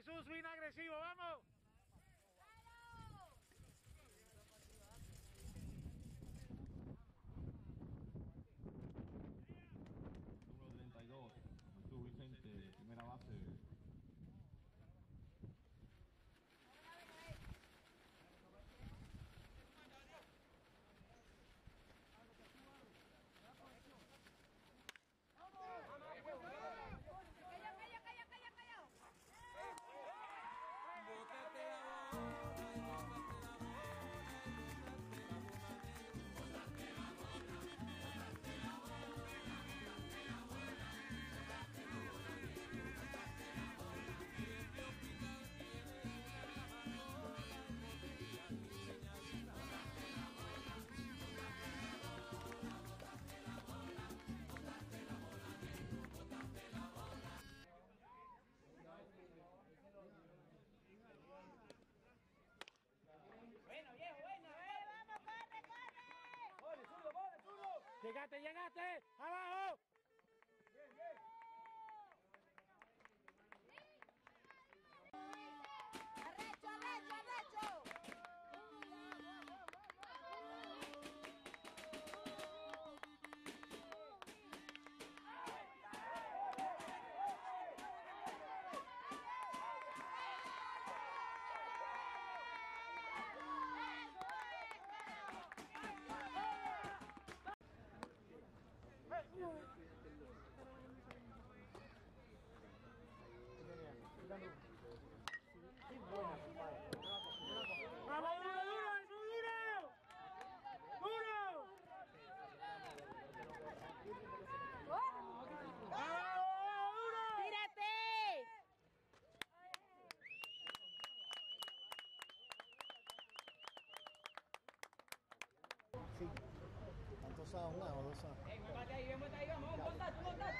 Jesús bien agresivo, vamos. Llegaste, llegaste. Abajo. ¡Vamos, Rosa ako nga, Rosa. Eh, magkakaya mo tayo, mo, buntat, buntat!